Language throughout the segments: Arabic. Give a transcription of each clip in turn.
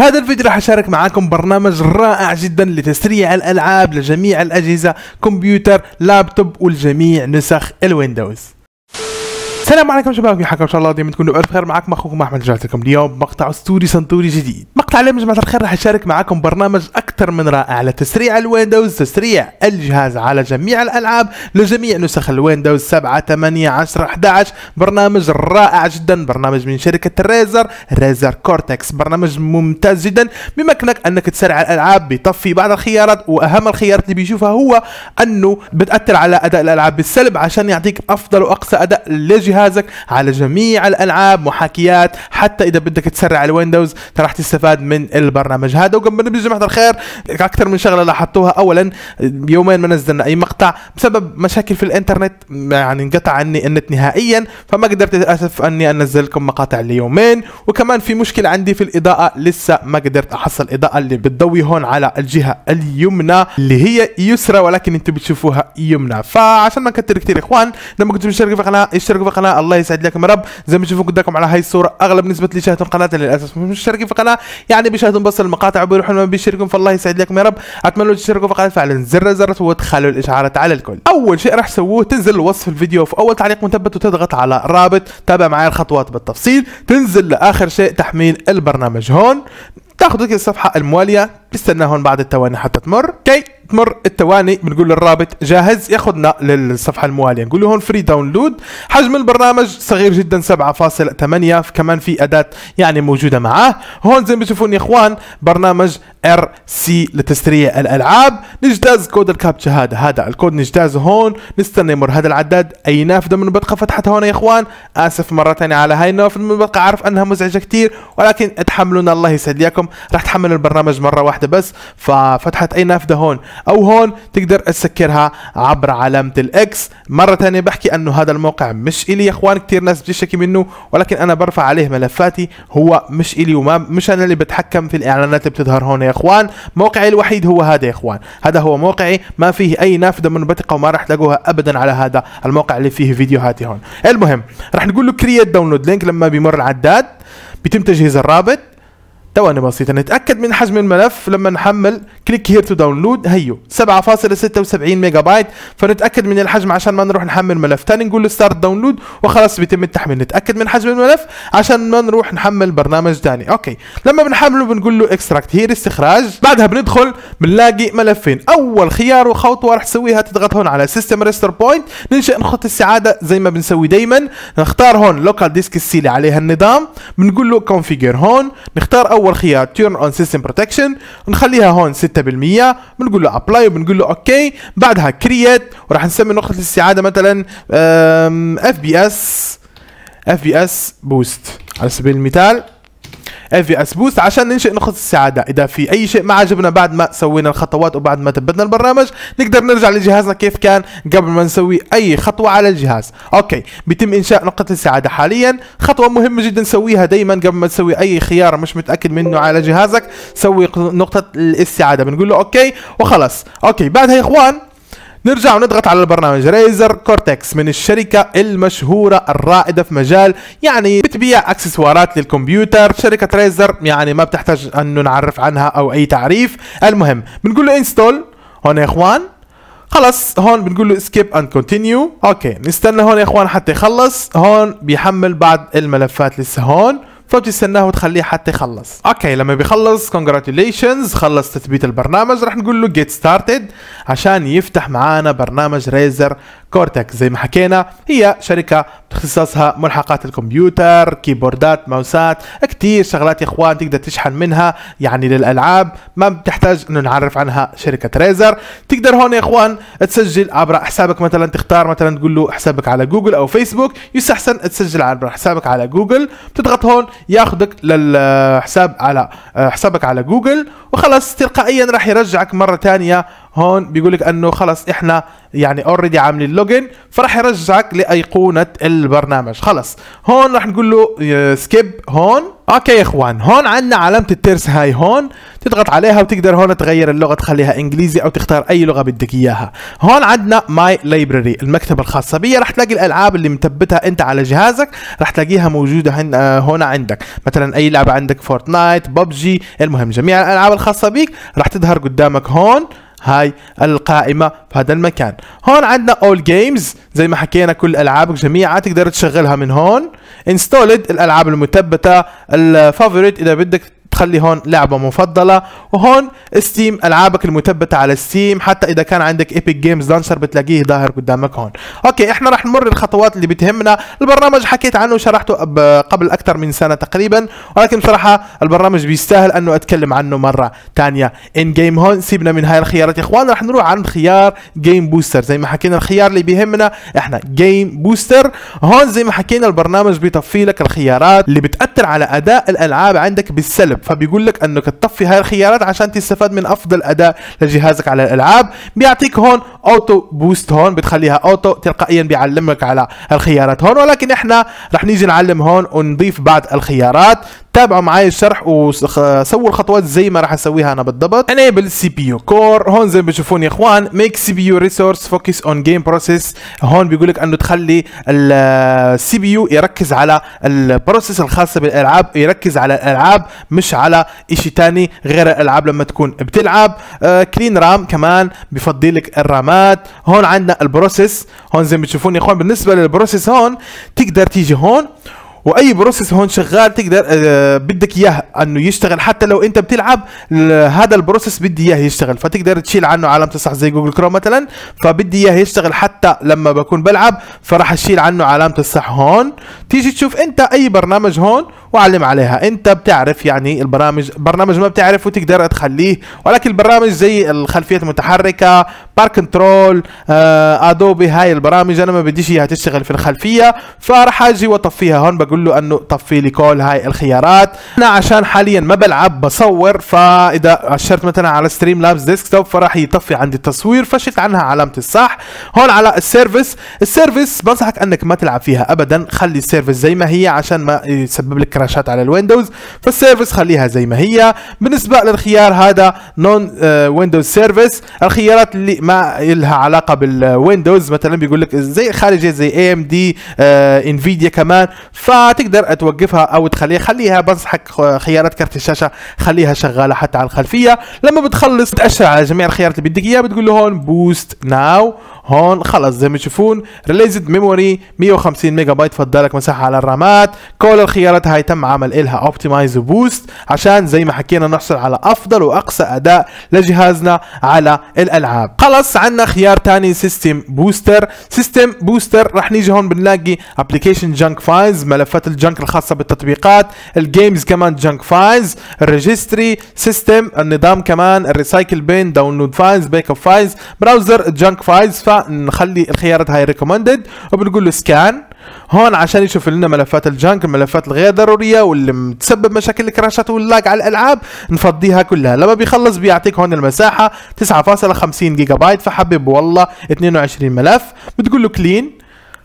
في هذا الفيديو راح أشارك معاكم برنامج رائع جدا لتسريع الألعاب لجميع الأجهزة كمبيوتر لابتوب والجميع نسخ الويندوز. السلام عليكم شباب كيف حالكم؟ إن شاء الله دائما تكونوا بألف خير. معكم أخوكم أحمد رجعت لكم اليوم بمقطع أسطوري سنتوري جديد. يا جماعة الخير راح أشارك معاكم برنامج أكثر من رائع لتسريع الويندوز تسريع الجهاز على جميع الألعاب لجميع نسخ الويندوز 7 8 10 11 برنامج رائع جدا برنامج من شركة ريزر ريزر كورتكس برنامج ممتاز جدا. بيمكنك أنك تسرع الألعاب بيطفي بعض الخيارات وأهم الخيارات اللي بيشوفها هو أنه بتأثر على أداء الألعاب بالسلب عشان يعطيك أفضل وأقصى أداء لجهاز جهازك على جميع الألعاب محاكيات. حتى إذا بدك تسرع الويندوز راح تستفاد من البرنامج. هذا وقبل ما نبدا جماعة الخير. أكثر من شغلة لاحظتوها. اولا يومين ما نزلنا أي مقطع بسبب مشاكل في الإنترنت يعني انقطع عني النت نهائيا فما قدرت للاسف أني انزل لكم مقاطع ليومين. وكمان في مشكلة عندي في الإضاءة. لسه ما قدرت أحصل الاضاءه اللي بتضوي هون على الجهة اليمنى اللي هي يسرى ولكن أنتم بتشوفوها يمنى. فعشان ما نكتر كثير إخوان لما كنتوا مشتركين في القناه اشتركوا في القناه الله يسعد لكم يا رب. زي ما تشوفوا قدامكم على هاي الصورة أغلب نسبة اللي يشاهدون القناة للأسف مش مشتركين في القناه يعني بيشاهدون بس المقاطع وبيروحون ما بيشتركون فالله يسعد لكم يا رب. أتمنى تشتركوا في القناه فعلا زر الجرس وتخلوا الإشعارات على الكل. أول شيء راح تسووه تنزل وصف الفيديو في أول تعليق مثبت وتضغط على رابط. تابع معي الخطوات بالتفصيل. تنزل لآخر شيء تحميل البرنامج. هون تاخذ الصفحة الموالية هون بعد الثواني حتى تمر. كي تمر الثواني بنقول له الرابط جاهز ياخذنا للصفحة الموالية. نقول له هون free download حجم البرنامج صغير جدا 7.8 كمان في أداة يعني موجودة معاه. هون زي ما بتشوفون يا إخوان برنامج ار سي لتسريع الألعاب. نجتاز code ال captcha هذا. هذا الكود نجتازه هون. نستنى يمر هذا العداد. أي نافذه المنبثقة فتحت هون يا إخوان. آسف مرة ثانية على هاي النافذه المنبثقة عارف أنها مزعجة كثير ولكن اتحملونا. الله يسعدكم راح تحمل البرنامج مرة واحدة. بس ففتحت أي نافذة هون. أو هون تقدر تسكرها عبر علامة ال X. مرة ثانية بحكي أنه هذا الموقع مش إلي. يا إخوان كثير ناس بتشتكي منه ولكن أنا برفع عليه ملفاتي. هو مش إلي وما مش أنا اللي بتحكم في الإعلانات اللي بتظهر هون يا إخوان. موقعي الوحيد هو هذا يا إخوان. هذا هو موقعي. ما فيه أي نافذة منبثقة وما راح تلاقوها ابدا على هذا الموقع اللي فيه فيديوهاتي هون. المهم راح نقول له create download link لما بيمر العداد بيتم تجهيز الرابط. ثواني بسيطة نتأكد من حجم الملف. لما نحمل click here to download هيو 7.76 ميجا بايت فنتأكد من الحجم عشان ما نروح نحمل ملف. ثاني نقول start download وخلاص بيتم التحميل. نتأكد من حجم الملف عشان ما نروح نحمل برنامج ثاني okay. لما بنحمله بنقول له extract here استخراج. بعدها بندخل بنلاقي ملفين. أول خيار وخطوة راح تسويها تضغط هون على system restore point ننشئ نقطة استعادة زي ما بنسوي دايما. نختار هون local disk ال C اللي عليها النظام. بنقول له configure هون. نختار أول خيار turn on system protection ونخليها هون 6% بنقول له apply وبنقول له okay بعدها create وراح نسمي نقطة الاستعادة مثلا اف بي اس اف بي اس بوست على سبيل المثال FPS boost عشان ننشئ نقطة استعادة. إذا في أي شيء ما عجبنا بعد ما سوينا الخطوات وبعد ما ثبتنا البرنامج نقدر نرجع لجهازنا كيف كان قبل ما نسوي أي خطوة على الجهاز. okay بيتم إنشاء نقطة استعادة. حاليا خطوة مهمة جدا نسويها دايما قبل ما تسوي أي خيار مش متأكد منه على جهازك سوي نقطة استعادة. بنقول له okay وخلاص. okay بعدها يا إخوان نرجع ونضغط على البرنامج. ريزر كورتكس من الشركة المشهورة الرائدة في مجال يعني بتبيع أكسسوارات للكمبيوتر. شركة ريزر يعني ما بتحتاج انه نعرف عنها أو أي تعريف. المهم بنقول له install هون يا إخوان. خلص هون بنقول له skip and continue okay نستنى هون يا إخوان حتى يخلص. هون بيحمل بعض الملفات لسه هون. فبتستناه وتخليه حتى يخلص. okay لما بيخلص congratulations خلص تثبيت البرنامج رح نقول له get started عشان يفتح معانا برنامج ريزر كورتكس. زي ما حكينا هي شركة اختصاصها ملحقات الكمبيوتر كيبوردات ماوسات كتير شغلات يا إخوان تقدر تشحن منها. يعني للألعاب ما بتحتاج إنه نعرف عنها شركة Razer تقدر هون يا إخوان تسجل عبر حسابك مثلا تختار مثلا تقول له حسابك على جوجل أو فيسبوك. يستحسن تسجل عبر حسابك على جوجل. بتضغط هون ياخذك للحساب على حسابك على جوجل. وخلاص تلقائيا راح يرجعك مرة ثانية هون بيقول لك أنه خلص إحنا يعني already عاملين login فراح يرجعك لأيقونة البرنامج. خلص. هون راح نقول له skip هون. okay يا إخوان. هون عندنا علامة الترس هاي. هون تضغط عليها وتقدر هون تغير اللغة تخليها إنجليزي أو تختار أي لغة بدك إياها. هون عندنا My Library المكتبة الخاصة بي. راح تلاقي الألعاب اللي مثبتها أنت على جهازك راح تلاقيها موجودة آه، هون عندك. مثلا أي لعبة عندك Fortnite PUBG. المهم جميع الألعاب الخاصة بيك راح تظهر قدامك هون. هاي القائمة في هذا المكان. هون عندنا All Games زي ما حكينا كل الالعابك جميعها تقدر تشغلها من هون. Installed الألعاب المثبتة ال favorite إذا بدك تخلي هون لعبة مفضلة وهون Steam ألعابك المثبتة على Steam حتى إذا كان عندك Epic Games Launcher بتلاقيه ظاهر قدامك هون. okay إحنا رح نمر الخطوات اللي بتهمنا. البرنامج حكيت عنه وشرحته قبل أكثر من سنة تقريبا ولكن بصراحة البرنامج بيستاهل أنه أتكلم عنه مرة ثانية In Game هون سيبنا من هاي الخيارات. يا إخوان رح نروح عند خيار Game Booster زي ما حكينا الخيار اللي بيهمنا إحنا Game Booster هون زي ما حكينا البرنامج بيطفي لك الخيارات اللي بتأثر على أداء الألعاب عندك بالسلب. فبيقول لك انك تطفي هاي الخيارات عشان تستفاد من أفضل اداء لجهازك على الألعاب. بيعطيك هون auto boost هون بتخليها auto تلقائيا بيعلمك على الخيارات هون ولكن إحنا رح نيجي نعلم هون ونضيف بعض الخيارات. تابعوا معي الشرح وسووا الخطوات زي ما راح أسويها أنا بالضبط. Enable CPU core هون زي ما بتشوفون يا إخوان make CPU resource focus on game process هون بيقول لك إنه تخلي ال CPU يركز على ال process الخاصه بالألعاب يركز على الألعاب مش على شيء ثاني غير الألعاب لما تكون بتلعب. clean RAM كمان بفضي لك الرامات. هون عندنا ال process هون زي ما بتشوفون يا إخوان بالنسبة لل process هون تقدر تيجي هون وأي process هون شغال تقدر آه بدك إياه إنه يشتغل. حتى لو أنت بتلعب هذا ال process بدي إياه يشتغل. فتقدر تشيل عنه علامة الصح زي Google Chrome مثلا. فبدي إياه يشتغل حتى لما بكون بلعب فراح أشيل عنه علامة الصح هون. تيجي تشوف أنت أي برنامج هون وعلم عليها. أنت بتعرف يعني البرامج برنامج ما بتعرف وتقدر تخليه. ولكن البرامج زي الخلفيات المتحركة bar control Adobe هاي البرامج أنا ما بديش إياها تشتغل في الخلفية. فراح أجي وأطفيها هون بقول له أنه طفي لي كل هاي الخيارات. أنا عشان حاليا ما بلعب بصور فإذا أشرت مثلا على Streamlabs Desktop فراح يطفي عندي التصوير فشلت عنها علامة الصح. هون على ال service. ال service بنصحك أنك ما تلعب فيها ابدا. خلي ال service زي ما هي عشان ما يسبب لك كراشات على ال Windows. فال service خليها زي ما هي. بالنسبة للخيار هذا non Windows service الخيارات اللي ما لها علاقة بال Windows مثلا بيقول لك زي خارجيه زي AMD Nvidia كمان. فتقدر توقفها أو تخليها. خليها بنصحك خيارات كرت الشاشة. خليها شغالة حتى على الخلفية. لما بتخلص تأشر على جميع الخيارات اللي بدك إياها بتقول له هون boost now هون خلص زي ما تشوفون. released memory 150 ميجا بايت فضلك مساحة على الرامات. كل الخيارات هاي تم عمل إلها. optimize و boost عشان زي ما حكينا نحصل على أفضل وأقصى أداء لجهازنا على الألعاب. خلص عندنا خيار تاني System Booster System Booster رح نيجي هون بنلاقي application junk files ملفات ال junk الخاصة بالتطبيقات ال games كمان junk files ال registry system النظام كمان ال recycle bin download files backup files browser junk files فنخلي الخيارات هاي recommended وبنقول له scan هون عشان يشوف لنا ملفات ال junk الملفات الغير ضرورية واللي متسبب مشاكل الكراشات وال lag على الألعاب نفضيها كلها. لما بيخلص بيعطيك هون المساحة 9.50 جيجا بايت فحبب والله 22 ملف. بتقول له clean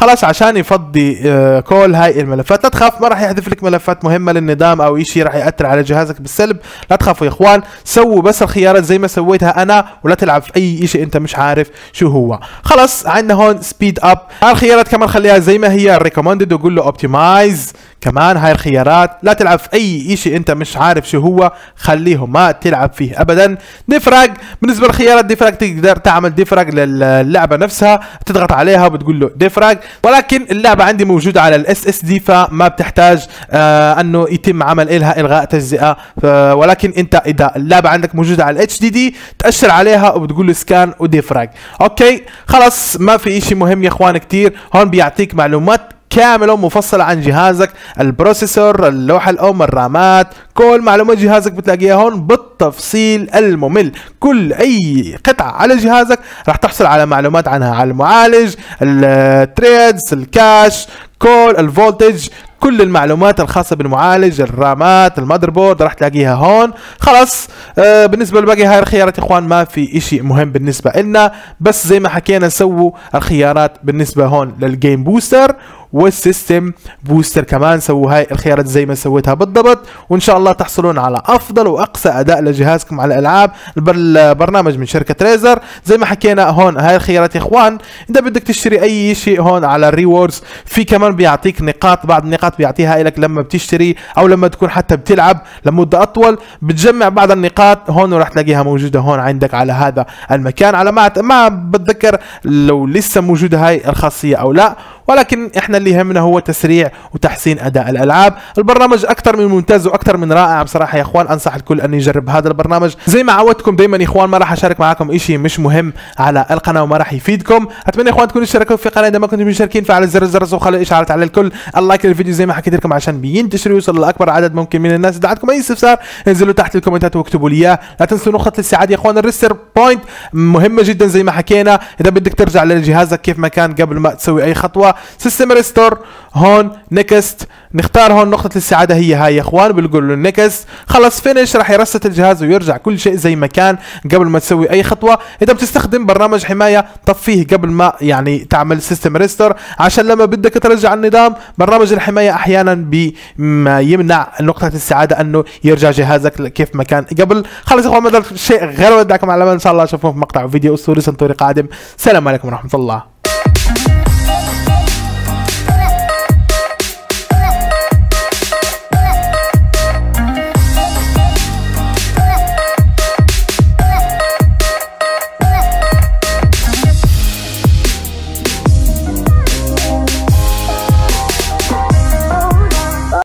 خلاص عشان يفضي آه كل هاي الملفات. لا تخاف ما راح يحذف لك ملفات مهمة للنظام أو شيء راح يأثر على جهازك بالسلب. لا تخافوا يا إخوان سووا بس الخيارات زي ما سويتها أنا ولا تلعب في أي شيء أنت مش عارف شو هو. خلاص عندنا هون speed up الخيارات كمان خليها زي ما هي. recommended وقول له optimize كمان هاي الخيارات لا تلعب في أي شيء أنت مش عارف شو هو خليه ما تلعب فيه ابدا. defrag بالنسبة للخيارات defrag تقدر تعمل defrag للعبة نفسها تضغط عليها وبتقول له defrag. ولكن اللعبة عندي موجودة على ال SSD فما بتحتاج آه أنه يتم عمل لها إلغاء تجزئة. ولكن أنت إذا اللعبة عندك موجودة على ال HDD تأشر عليها وبتقول له scan و defrag. okay خلص ما في شيء مهم يا إخوان كتير. هون بيعطيك معلومات كامله ومفصله عن جهازك. ال processor اللوحة الأم الرامات كل معلومات جهازك بتلاقيها هون بالتفصيل الممل. كل أي قطعة على جهازك راح تحصل على معلومات عنها على المعالج ال threads ال cache كل ال voltage. كل المعلومات الخاصة بالمعالج الرامات ال motherboard راح تلاقيها هون. خلاص آه بالنسبة لباقي هاي الخيارات يا إخوان ما في إشي مهم بالنسبة لنا بس زي ما حكينا سووا الخيارات بالنسبة هون لل game booster وال system booster كمان سووا هاي الخيارات زي ما سويتها بالضبط. وإن شاء الله تحصلون على أفضل وأقصى أداء لجهازكم على الألعاب. البرنامج من شركة Razer زي ما حكينا هون هاي الخيارات يا إخوان إذا بدك تشتري أي شيء هون على الريوردز في كمان بيعطيك نقاط بعض النقاط بيعطيها لك لما بتشتري أو لما تكون حتى بتلعب لمدة أطول. بتجمع بعض النقاط هون وراح تلاقيها موجودة هون عندك على هذا المكان. على ما ما بتذكر لو لسه موجودة هاي الخاصية أو لا. ولكن إحنا اللي يهمنا هو تسريع وتحسين أداء الألعاب. البرنامج أكثر من ممتاز وأكثر من رائع. بصراحة يا إخوان أنصح الكل أن يجرب هذا البرنامج. زي ما عودتكم دائما يا إخوان ما راح أشارك معكم شيء مش مهم على القناة وما راح يفيدكم. أتمنى يا إخوان تكونوا اشتركوا في القناه إذا ما كنتم مشتركين. فعل زر الجرس وخلوا الاشعارات على الكل. ال like للفيديو زي ما حكيت لكم عشان بينتشر ويوصل لأكبر عدد ممكن من الناس. إذا عندكم أي استفسار انزلوا تحت الكومنتات واكتبوا لي إياه. لا تنسوا نقطة الاستعادة يا إخوان ال restore point مهمة جدا زي ما حكينا. إذا بدك ترجع لجهازك كيف ما كان قبل ما تسوي أي خطوة system restore هون next. نختار هون نقطة الاستعادة هي هاي يا إخوان بنقول له next. خلص finish راح ي reset الجهاز ويرجع كل شيء زي ما كان قبل ما تسوي أي خطوة. إذا بتستخدم برنامج حماية طفيه قبل ما يعني تعمل system restore عشان لما بدك ترجع النظام برنامج الحماية أحيانا بما يمنع نقطة الاستعادة أنه يرجع جهازك كيف ما كان قبل. خلص يا إخوان هذا شيء غير ودعكم على إن شاء الله أشوفكم في مقطع فيديو أسطوري سنتوري قادم. السلام عليكم ورحمة الله.